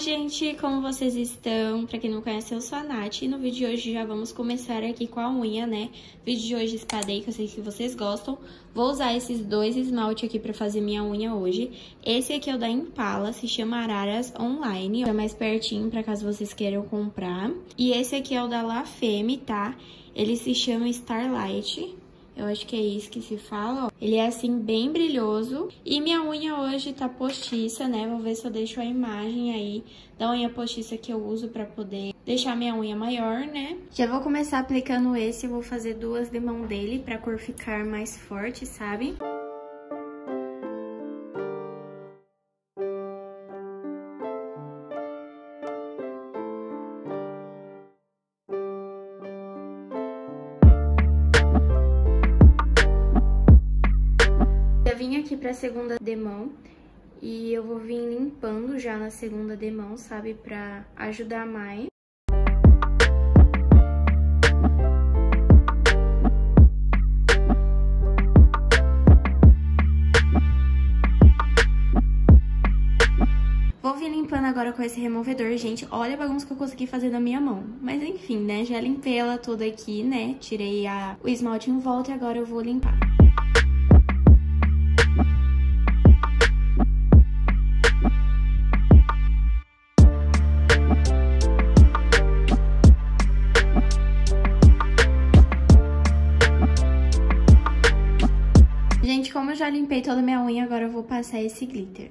Oi, gente, como vocês estão? Pra quem não conhece, eu sou a Nath e no vídeo de hoje já vamos começar aqui com a unha, né? Vídeo de hoje espadei, que eu sei que vocês gostam. Vou usar esses dois esmalte aqui pra fazer minha unha hoje. Esse aqui é o da Impala, se chama Araras Online, é mais pertinho pra caso vocês queiram comprar. E esse aqui é o da La Femme, tá? Ele se chama Starlight, eu acho que é isso que se fala, ó. Ele é assim, bem brilhoso. E minha unha hoje tá postiça, né? Vou ver se eu deixo a imagem aí da unha postiça que eu uso pra poder deixar minha unha maior, né? Já vou começar aplicando esse, eu vou fazer duas de mão dele pra cor ficar mais forte, sabe? vim pra segunda demão e eu vou vir limpando já na segunda demão, sabe? Pra ajudar mais. Vou vir limpando agora com esse removedor, gente. Olha a bagunça que eu consegui fazer na minha mão. Mas enfim, né? Já limpei ela toda aqui, né? Tirei a, o esmalte em volta e agora eu vou limpar. Gente, como eu já limpei toda a minha unha, agora eu vou passar esse glitter.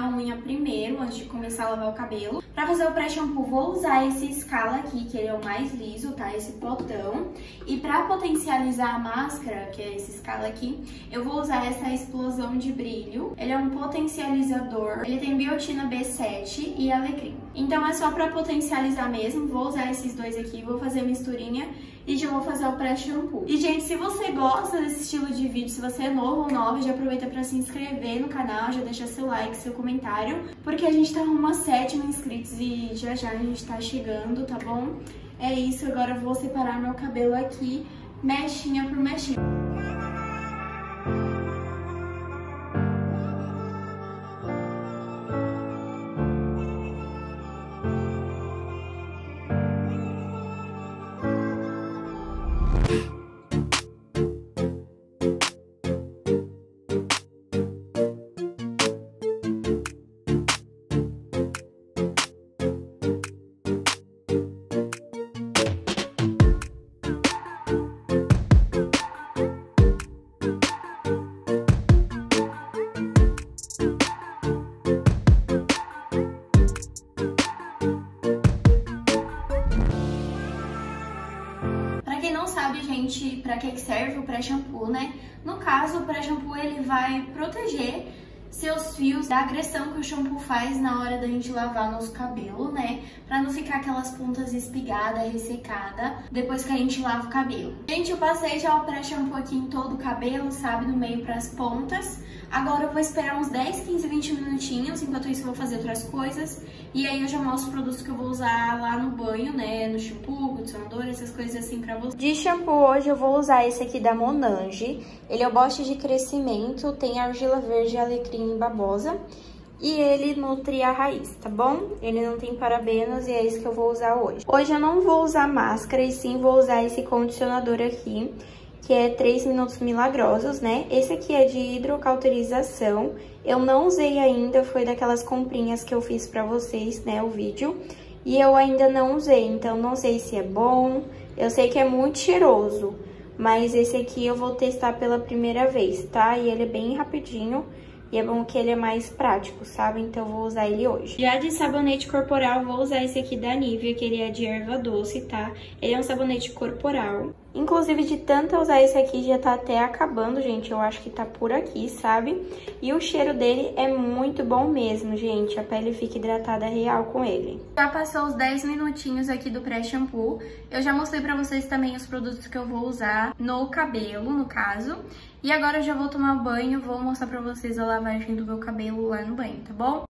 A unha primeiro, antes de começar a lavar o cabelo. Pra fazer o pré-shampoo, vou usar esse Scala aqui, que ele é o mais liso, tá? Esse potão. E pra potencializar a máscara, que é esse Scala aqui, eu vou usar essa explosão de brilho. Ele é um potencializador, ele tem biotina B7 e alecrim. Então é só pra potencializar mesmo, vou usar esses dois aqui, vou fazer a misturinha e já vou fazer o pré-shampoo. E, gente, se você gosta desse estilo de vídeo, se você é novo ou nova, já aproveita pra se inscrever no canal, já deixa seu like, seu comentário, porque a gente tá rumo a 7 mil inscritos e já já a gente tá chegando, tá bom? É isso, agora eu vou separar meu cabelo aqui, mechinha por mechinha. No caso, o pré-shampoo ele vai proteger seus fios da agressão que o shampoo faz na hora da gente lavar nosso cabelo, né? Pra não ficar aquelas pontas espigadas, ressecada depois que a gente lava o cabelo. Gente, eu passei já o pré-shampoo aqui em todo o cabelo, sabe? No meio pras pontas. Agora eu vou esperar uns 10, 15, 20 minutinhos, enquanto isso eu vou fazer outras coisas. E aí eu já mostro os produtos que eu vou usar lá no banho, né? No shampoo, condicionador, essas coisas assim pra você. De shampoo hoje eu vou usar esse aqui da Monange. Ele é o Bosch de crescimento, tem argila verde, alecrim e babosa. E ele nutre a raiz, tá bom? Ele não tem parabenos e é isso que eu vou usar hoje. Hoje eu não vou usar máscara e sim vou usar esse condicionador aqui que é 3 minutos milagrosos, né? Esse aqui é de hidrocauterização. Eu não usei ainda, foi daquelas comprinhas que eu fiz pra vocês, né, o vídeo. E eu ainda não usei, então não sei se é bom. Eu sei que é muito cheiroso, mas esse aqui eu vou testar pela primeira vez, tá? E ele é bem rapidinho. E é bom que ele é mais prático, sabe? Então eu vou usar ele hoje. Já de sabonete corporal, vou usar esse aqui da Nivea, que ele é de erva doce, tá? Ele é um sabonete corporal. Inclusive, de tanto usar esse aqui, já tá até acabando, gente. Eu acho que tá por aqui, sabe? E o cheiro dele é muito bom mesmo, gente. A pele fica hidratada real com ele. Já passou os 10 minutinhos aqui do pré-shampoo. Eu já mostrei pra vocês também os produtos que eu vou usar no cabelo, no caso. E agora eu já vou tomar banho, vou mostrar pra vocês a lavagem do meu cabelo lá no banho, tá bom?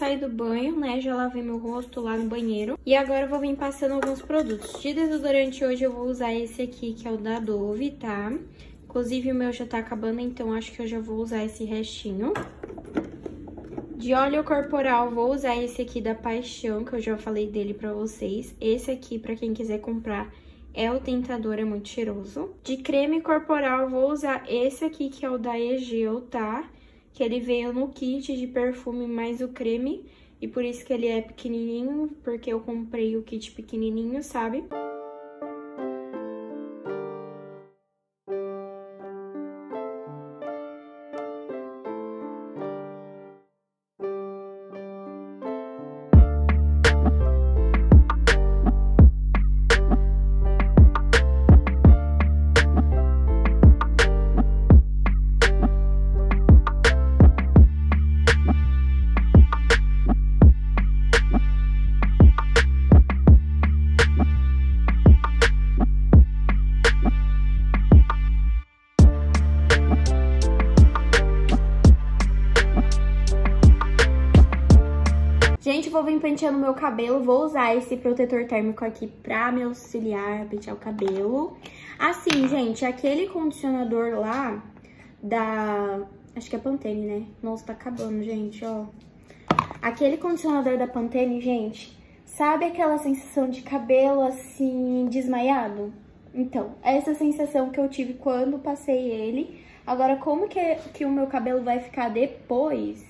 Saí do banho, né? Já lavei meu rosto lá no banheiro. E agora eu vou vir passando alguns produtos. De desodorante hoje eu vou usar esse aqui, que é o da Dove, tá? Inclusive o meu já tá acabando, então acho que eu já vou usar esse restinho. De óleo corporal, vou usar esse aqui da Paixão, que eu já falei dele pra vocês. Esse aqui, pra quem quiser comprar, é o Tentador, é muito cheiroso. De creme corporal, vou usar esse aqui, que é o da Egeu, tá? Que ele veio no kit de perfume mais o creme, e por isso que ele é pequenininho, porque eu comprei o kit pequenininho, sabe? Penteando meu cabelo, vou usar esse protetor térmico aqui pra me auxiliar a pentear o cabelo. Assim, gente, aquele condicionador lá da... Acho que é Pantene, né? Nossa, tá acabando, gente, ó. Aquele condicionador da Pantene, gente, sabe aquela sensação de cabelo, assim, desmaiado? Então, essa sensação que eu tive quando passei ele. Agora, como que, que o meu cabelo vai ficar depois?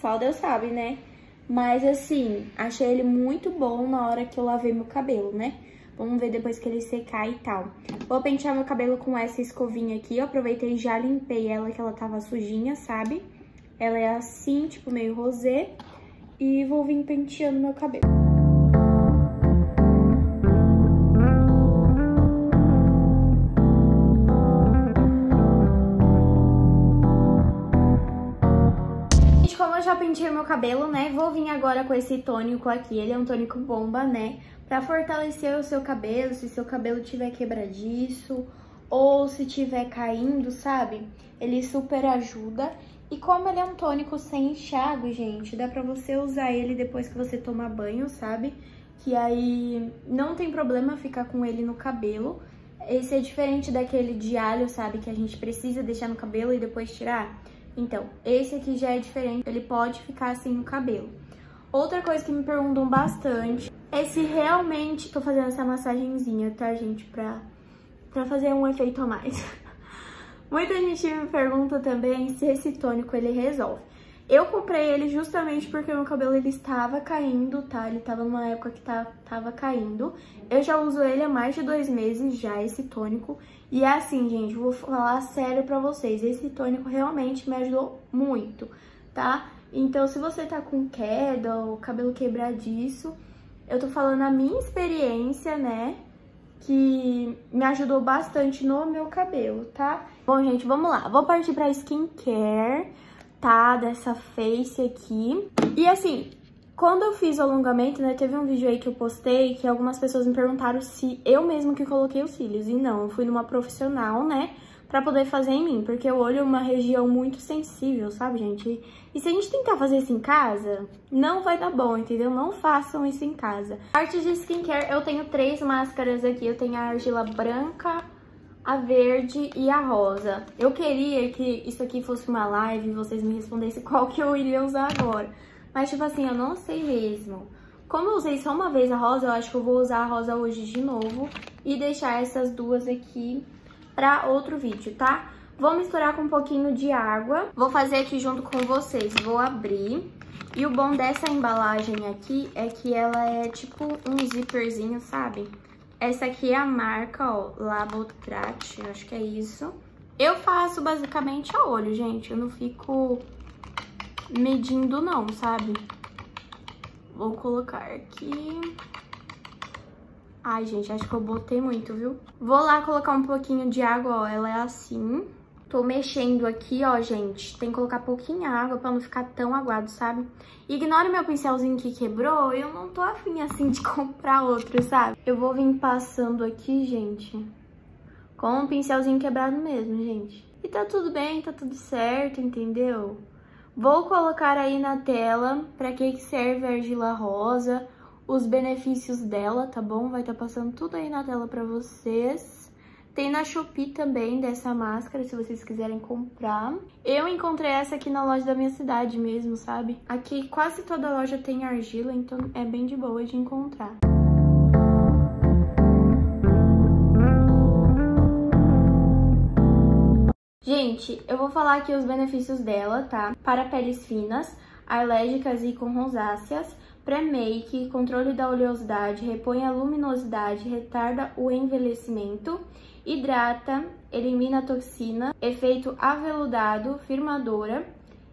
Só Deus sabe, né? Mas assim, achei ele muito bom na hora que eu lavei meu cabelo, né? Vamos ver depois que ele secar e tal. Vou pentear meu cabelo com essa escovinha aqui. Eu aproveitei e já limpei ela, que ela tava sujinha, sabe? Ela é assim, tipo meio rosé. E vou vir penteando meu cabelo. Pentei meu cabelo, né? Vou vir agora com esse tônico aqui. Ele é um tônico bomba, né? Pra fortalecer o seu cabelo, se seu cabelo tiver quebradiço ou se tiver caindo, sabe? Ele super ajuda. E como ele é um tônico sem enxágue, gente, dá pra você usar ele depois que você tomar banho, sabe? Que aí não tem problema ficar com ele no cabelo. Esse é diferente daquele de alho, sabe? Que a gente precisa deixar no cabelo e depois tirar. Então, esse aqui já é diferente, ele pode ficar assim no cabelo. Outra coisa que me perguntam bastante é se realmente... Tô fazendo essa massagenzinha, tá, gente? Pra, pra fazer um efeito a mais. Muita gente me pergunta também se esse tônico ele resolve. Eu comprei ele justamente porque meu cabelo ele estava caindo, tá? Ele estava numa época que tá, tava caindo. Eu já uso ele há mais de dois meses já, esse tônico. E é assim, gente, vou falar sério pra vocês. Esse tônico realmente me ajudou muito, tá? Então, se você tá com queda ou cabelo quebradiço, Eu tô falando a minha experiência, né? Que me ajudou bastante no meu cabelo, tá? Bom, gente, vamos lá. Vou partir pra skincare, tá? Dessa face aqui. E assim, quando eu fiz o alongamento, né, teve um vídeo aí que eu postei que algumas pessoas me perguntaram se eu mesmo que coloquei os cílios. E não, eu fui numa profissional, né, pra poder fazer em mim. Porque o olho é uma região muito sensível, sabe, gente? E se a gente tentar fazer isso em casa, não vai dar bom, entendeu? Não façam isso em casa. Parte de skincare, eu tenho três máscaras aqui. Eu tenho a argila branca, a verde e a rosa. Eu queria que isso aqui fosse uma live e vocês me respondessem qual que eu iria usar agora. Mas, tipo assim, eu não sei mesmo. Como eu usei só uma vez a rosa, eu acho que eu vou usar a rosa hoje de novo e deixar essas duas aqui pra outro vídeo, tá? Vou misturar com um pouquinho de água. Vou fazer aqui junto com vocês. Vou abrir. E o bom dessa embalagem aqui é que ela é tipo um zíperzinho, sabe? Essa aqui é a marca, ó, Labotrat, acho que é isso. Eu faço basicamente a olho, gente. Eu não fico medindo não, sabe? Vou colocar aqui. Ai, gente, acho que eu botei muito, viu? Vou lá colocar um pouquinho de água, ó, ela é assim. Tô mexendo aqui, ó, gente. Tem que colocar pouquinha água pra não ficar tão aguado, sabe? Ignore meu pincelzinho que quebrou, eu não tô afim, assim, de comprar outro, sabe? Eu vou vir passando aqui, gente, com um pincelzinho quebrado mesmo, gente. E tá tudo bem, tá tudo certo, entendeu? Vou colocar aí na tela para que serve a argila rosa, os benefícios dela, tá bom? Vai estar tá passando tudo aí na tela para vocês. Tem na Shopee também dessa máscara, se vocês quiserem comprar. Eu encontrei essa aqui na loja da minha cidade mesmo, sabe? Aqui quase toda loja tem argila, então é bem de boa de encontrar. Gente, eu vou falar aqui os benefícios dela, tá? Para peles finas, alérgicas e com rosáceas, pré-make, controle da oleosidade, repõe a luminosidade, retarda o envelhecimento, hidrata, elimina toxina, efeito aveludado, firmadora,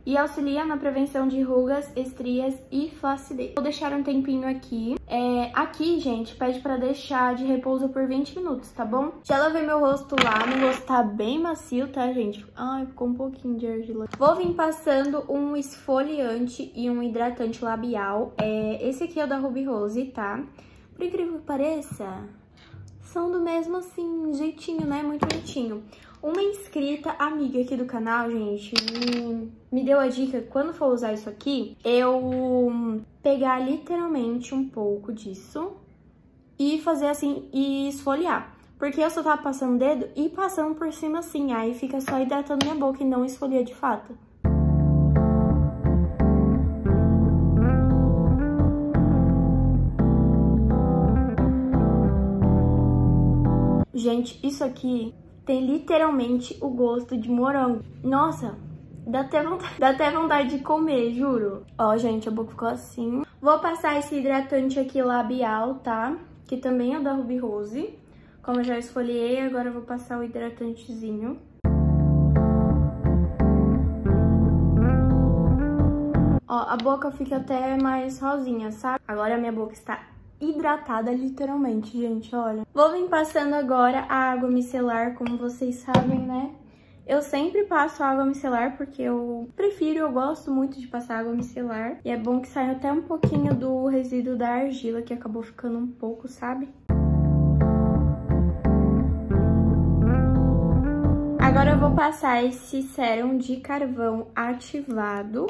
e auxilia na prevenção de rugas, estrias e flacidez. Vou deixar um tempinho aqui. É, aqui, gente, pede pra deixar de repouso por 20 minutos, tá bom? Já lavei meu rosto lá, meu rosto tá bem macio, tá, gente? Ai, ficou um pouquinho de argila. Vou vir passando um esfoliante e um hidratante labial. É, esse aqui é o da Ruby Rose, tá? Por incrível que pareça, são do mesmo, assim, jeitinho, né? Muito bonitinho. Uma inscrita amiga aqui do canal, gente, me, deu a dica quando for usar isso aqui, eu pegar literalmente um pouco disso e fazer assim, e esfoliar. Porque eu só tava passando o dedo e passando por cima assim, aí fica só hidratando minha boca e não esfolia de fato. Gente, isso aqui tem literalmente o gosto de morango. Nossa, dá até vontade, dá até vontade de comer, juro. Ó, gente, a boca ficou assim. Vou passar esse hidratante aqui labial, tá? Que também é da Ruby Rose. Como eu já esfoliei, agora eu vou passar o hidratantezinho. Ó, a boca fica até mais rosinha, sabe? Agora a minha boca está hidratada literalmente, gente, olha. Vou vir passando agora a água micelar, como vocês sabem, né? Eu sempre passo água micelar porque eu prefiro, eu gosto muito de passar água micelar. E é bom que saia até um pouquinho do resíduo da argila, que acabou ficando um pouco, sabe? Agora eu vou passar esse sérum de carvão ativado.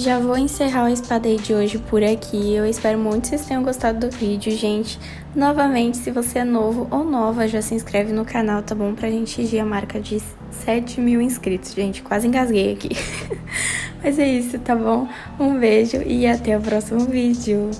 Já vou encerrar o Espadei de hoje por aqui. Eu espero muito que vocês tenham gostado do vídeo, gente. Novamente, se você é novo ou nova, já se inscreve no canal, tá bom? Pra gente atingir a marca de 7 mil inscritos, gente. Quase engasguei aqui. Mas é isso, tá bom? Um beijo e até o próximo vídeo.